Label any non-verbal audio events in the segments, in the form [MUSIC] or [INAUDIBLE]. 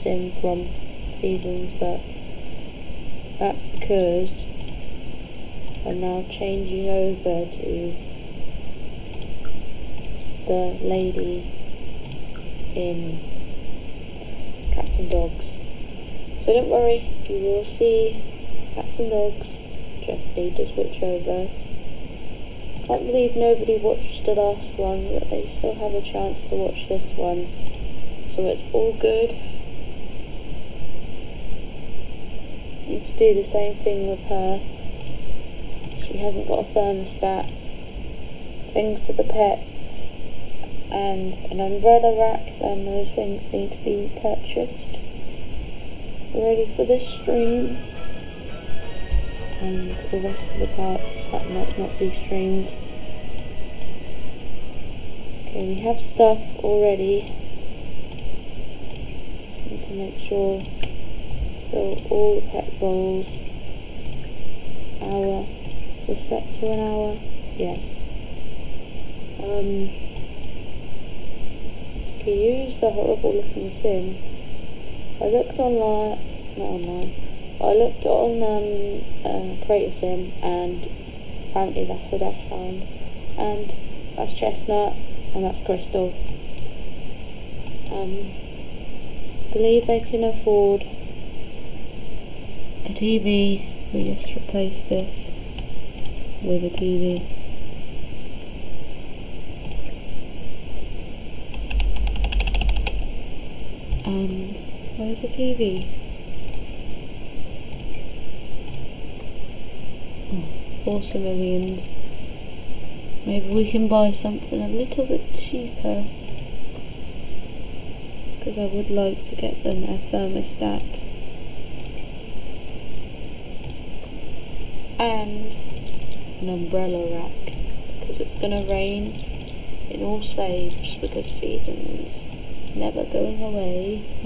sim from seasons, but that's because I'm now changing over to the lady in Cats and Dogs. So don't worry, you will see Cats and Dogs, just need to switch over. Can't believe nobody watched the last one, but they still have a chance to watch this one. So it's all good. Need to do the same thing with her. She hasn't got a thermostat. Things for the pets and an umbrella rack, then those things need to be purchased. Ready for this stream and the rest of the parts that might not be streamed. Okay, we have stuff already. Just need to make sure fill all the pet bowls. Hour. This set to an hour? Yes. Um, to use the horrible looking sim, I looked online, not online, I looked on um, uh, Creator Sim and apparently that's a dachshund and that's Chestnut and that's Crystal. Um, believe they can afford a TV. We just replace this with a TV. And where's the TV? Oh, four civilians. Maybe we can buy something a little bit cheaper. Because I would like to get them a thermostat. And an umbrella rack. Because it's going to rain. It all saves because seasons it's never going away. [LAUGHS]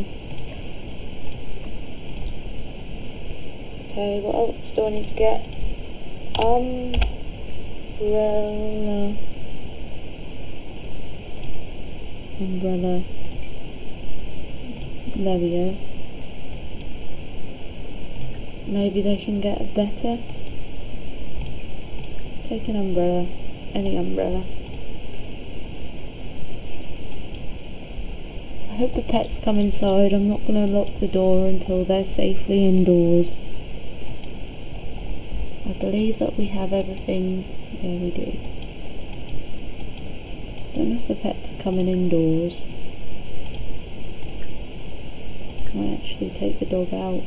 okay, what else do I need to get? Umbrella. Umbrella. There we go. Maybe they can get a better. Take an umbrella. Any umbrella. I hope the pets come inside. I'm not going to lock the door until they're safely indoors. I believe that we have everything. Yeah, we do. Don't know if the pets are coming indoors. Can I actually take the dog out.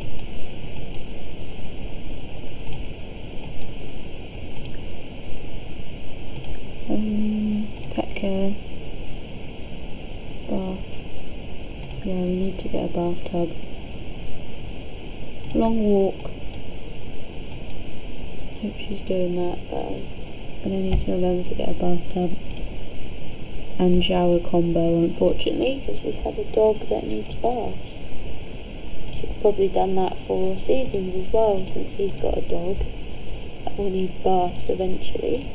Um, pet care. Bath. Yeah, we need to. Long walk. Hope she's doing that, but I'm gonna need to remember to get a bathtub and shower combo, unfortunately, because we have a dog that needs baths. Have probably done that for seasons as well, since he's got a dog that will need baths eventually.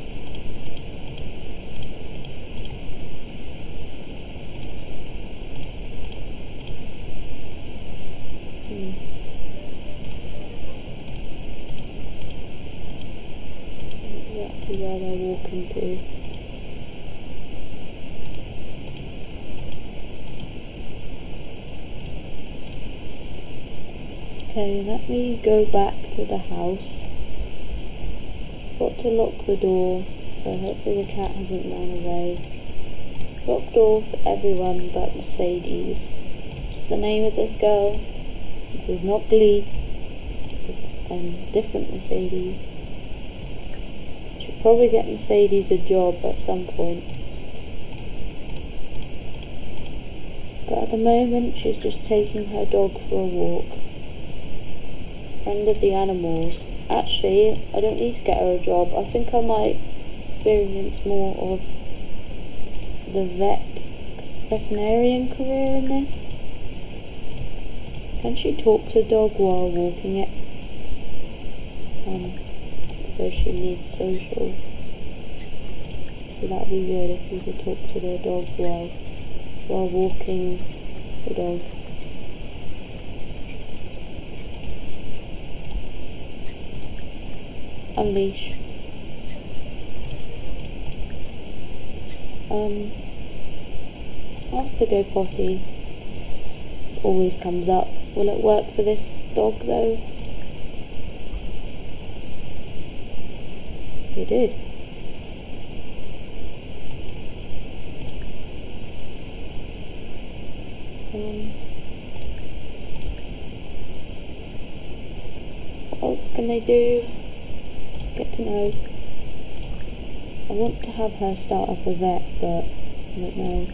exactly where they're walking to. Let me go back to the house. Got to lock the door, so hopefully the cat hasn't run away. Locked door for everyone but Mercedes. What's the name of this girl? This is not Glee. This is a um, different Mercedes She probably get Mercedes a job at some point. But at the moment she's just taking her dog for a walk. Friend of the animals. Actually, I don't need to get her a job. I think I might experience more of the vet veterinarian career in this. Can she talk to a dog while walking it? Um, so she needs social. So that'd be good if we could talk to the dog while while walking the dog. Unleash. Um, has to go potty. This always comes up. Will it work for this dog though? It did. Um, what else can they do? To know. I want to have her start up a vet, but I don't know.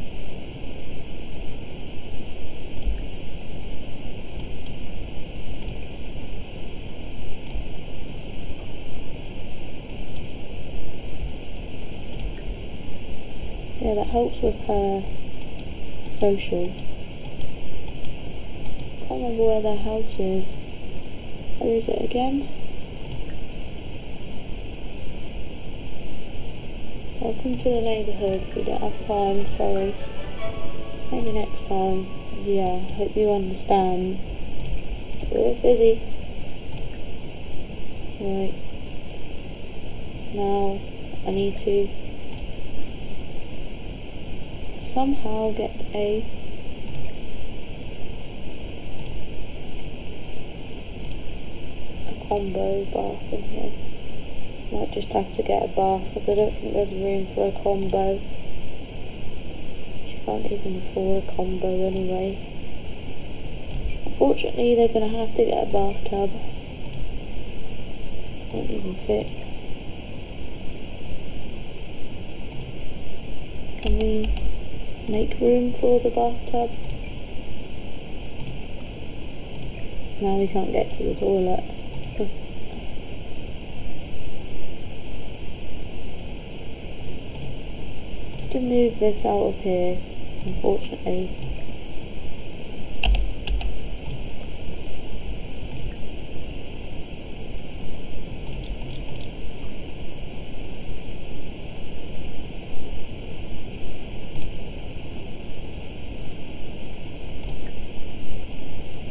Yeah, that helps with her social. I Can't remember where their house is. Where is it again? Welcome to the neighbourhood. We don't have time, sorry. Maybe next time. Yeah, hope you understand. We're busy. Right. Now, I need to somehow get a a combo bath in here. Might just have to get a bath because I don't think there's room for a combo. She can't even afford a combo anyway. Unfortunately, they're going to have to get a bathtub. Won't even fit. Can we make room for the bathtub? Now we can't get to the toilet. Move this out of here, unfortunately.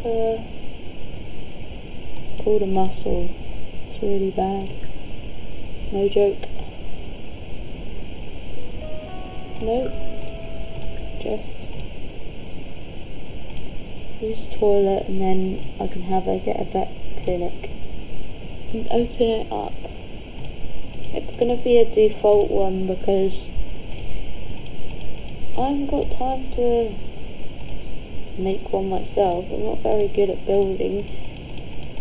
Uh, pulled a muscle. It's really bad. No joke. Nope. Just use toilet and then I can have her get a vet clinic and open it up. It's gonna be a default one because I haven't got time to make one myself. I'm not very good at building.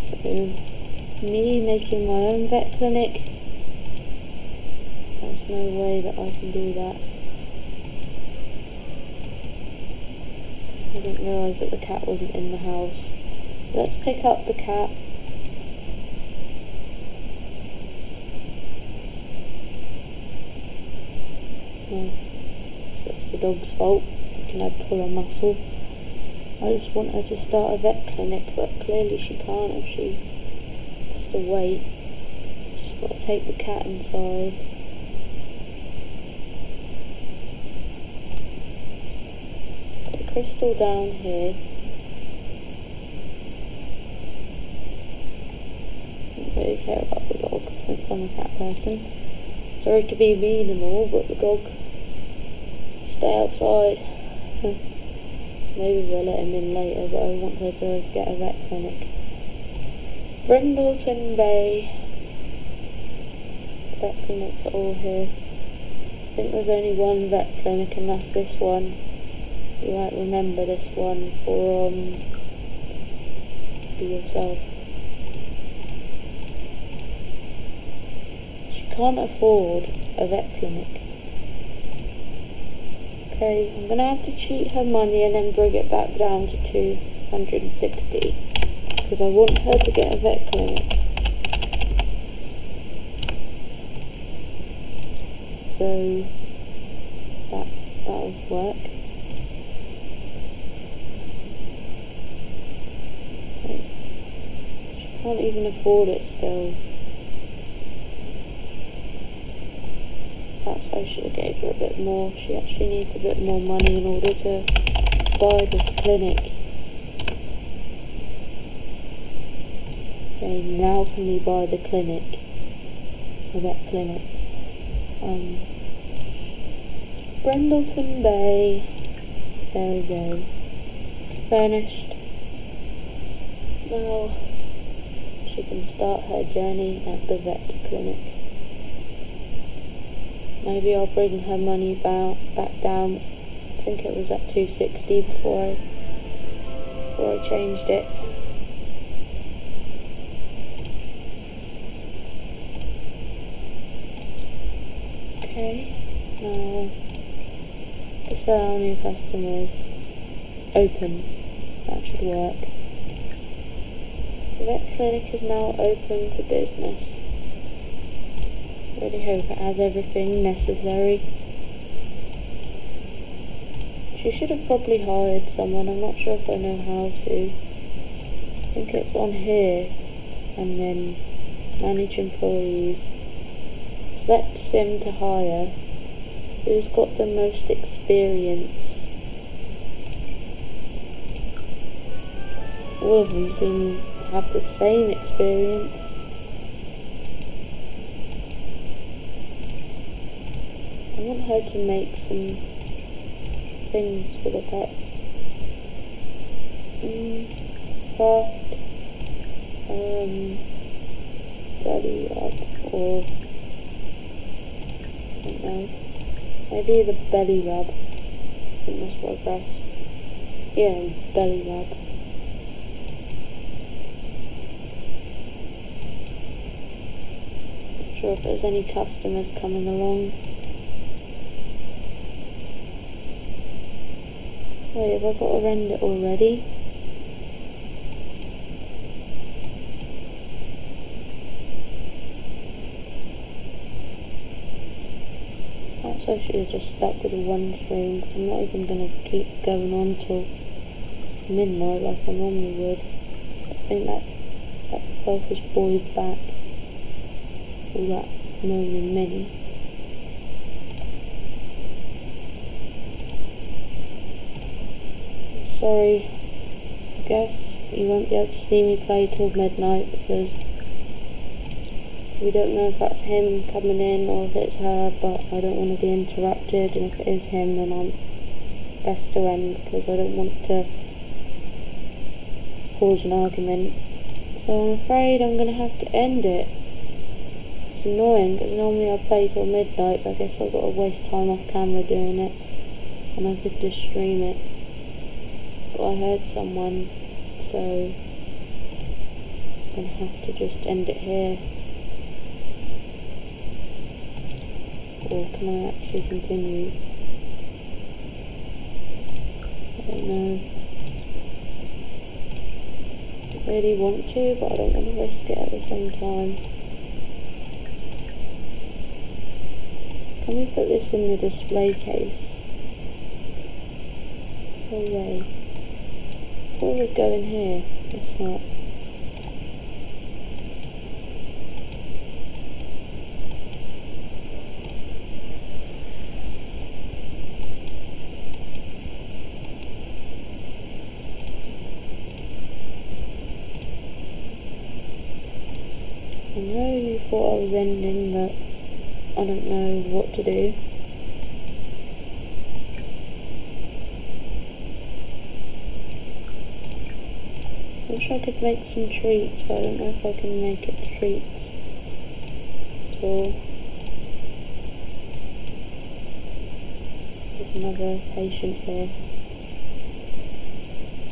So me making my own vet clinic, there's no way that I can do that. I didn't realise that the cat wasn't in the house. Let's pick up the cat. No, so it's the dog's fault. Can have pull a muscle. I just want her to start a vet clinic, but clearly she can't if she has to wait. She's got to take the cat inside. Crystal down here. Don't really care about the dog since I'm a cat person. Sorry to be mean and all, but the dog stay outside. [LAUGHS] Maybe we'll let him in later, but I want her to get a vet clinic. Brindleton Bay. Vet clinics are all here. I think there's only one vet clinic and that's this one you might remember this one for um, for yourself. She can't afford a vet clinic. Okay, I'm gonna have to cheat her money and then bring it back down to 260 because I want her to get a vet clinic. So that that'll work. Can't even afford it still. Perhaps I should have gave her a bit more. She actually needs a bit more money in order to buy this clinic. Okay, now can we buy the clinic? a vet clinic. Um, Brindleton Bay, there we go. Furnished. Now she can start her journey at the vet clinic. Maybe I'll bring her money back, back down. I think it was at 260 before I, before I changed it. Okay, now allow new customers open. That should work. Vet clinic is now open for business. Really hope it has everything necessary. She should have probably hired someone, I'm not sure if I know how to. I think it's on here, and then manage employees. Select sim to hire. Who's got the most experience? All of them seem have the same experience. I want her to make some things for the pets. Mm, craft, um, belly rub, or, I don't know. Maybe the belly rub. I think that's progress. Yeah, belly rub. Not sure if there's any customers coming along. Wait, have I got to rend it already? Perhaps I should have just stuck with the one string because I'm not even going to keep going on till midnight like I normally would. I think that, that focus buoyed back that million many. Sorry, I guess you won't be able to see me play till midnight because we don't know if that's him coming in or if it's her, but I don't want to be interrupted, and if it is him, then I'm best to end because I don't want to cause an argument. So I'm afraid I'm going to have to end it. It's annoying because normally I play till midnight, but I guess I've got to waste time off camera doing it, and I could just stream it. But I heard someone, so I'm going to have to just end it here. or can I actually continue? I don't know. I really want to, but I don't want to risk it at the same time. Can we put this in the display case? Oh, no way. Or we go in here? It's not. I really thought I was ending, but I don't know what to do. I wish I could make some treats, but I don't know if I can make it treats at all. There's another patient here.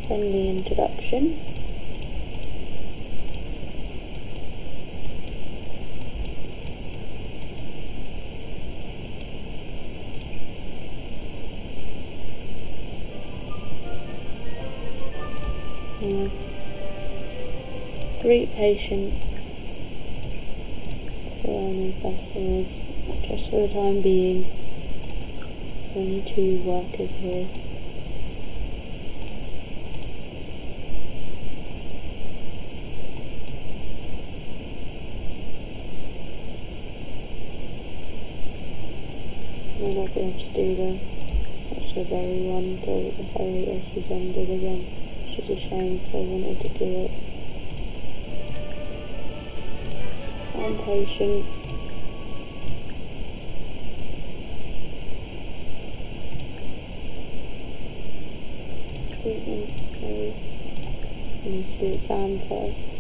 Friendly introduction. Great patient. So Surrounding customers, just for the time being. There's only two workers here. We're not going to do the strawberry one until the hiatus is ended again, which is a shame because I wanted to do it. I'm patient. Treatment, okay. Let me do exam first.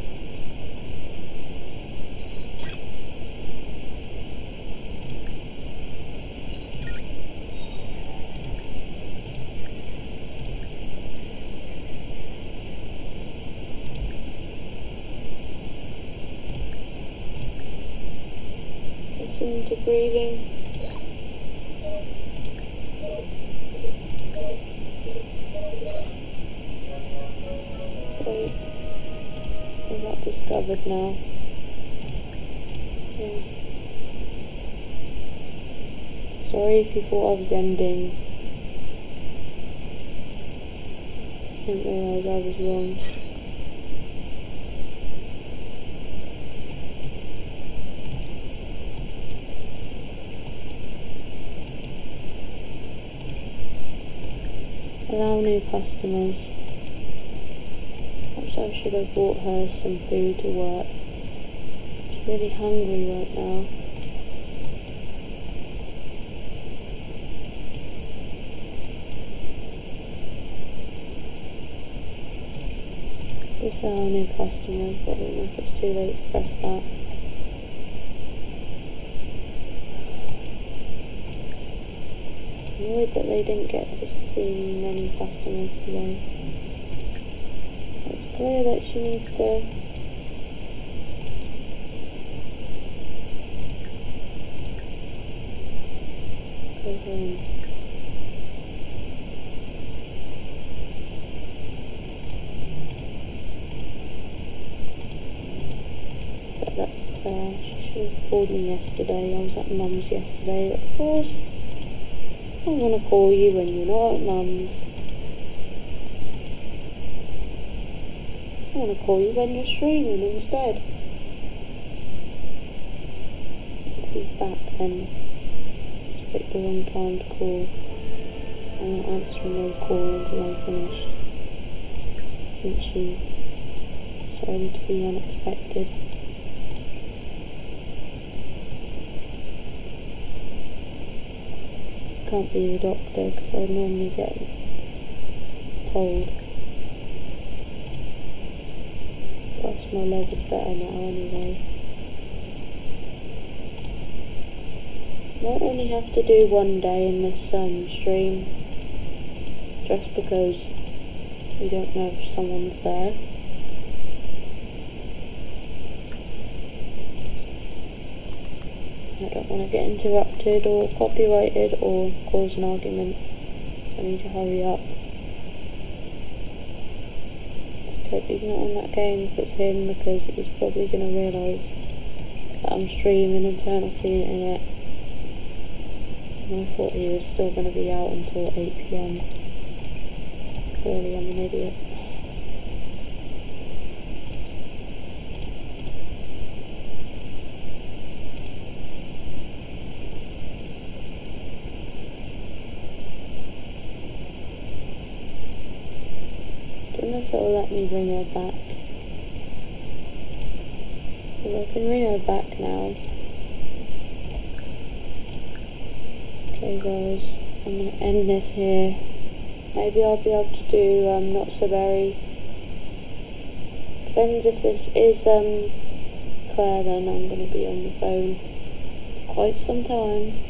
Listen to breathing. Wait. Is that discovered now? Yeah. Sorry if you thought I was ending. Didn't realise I was wrong. Allow new customers. Perhaps I should have bought her some food to work. She's really hungry right now. Just allow new customers, but I don't know if it's too late to press that. Annoyed that they didn't get to see many customers today. It's clear that she needs to go home. That's Claire. She called me yesterday. I was at mum's yesterday, of course. I want to call you when you're not at mum's. I'm going to call you when you're streaming instead. If he's back then, it's the wrong time to call. I'm not answering no call until I finish. Since you started to be unexpected. Can't be the doctor because I normally get told. Plus my leg is better now anyway. Might only have to do one day in this um, stream just because we don't know if someone's there. I don't want to get or copyrighted or cause an argument, so I need to hurry up. Just hope he's not on that game if it's him because he's probably going to realise that I'm streaming and turn off the internet. And I thought he was still going to be out until 8pm. Clearly I'm an idiot. If it'll let me bring her back. Well, I can bring her back now. Okay guys, I'm going to end this here. Maybe I'll be able to do um, Not So Berry. Depends if this is um, Claire then I'm going to be on the phone quite some time.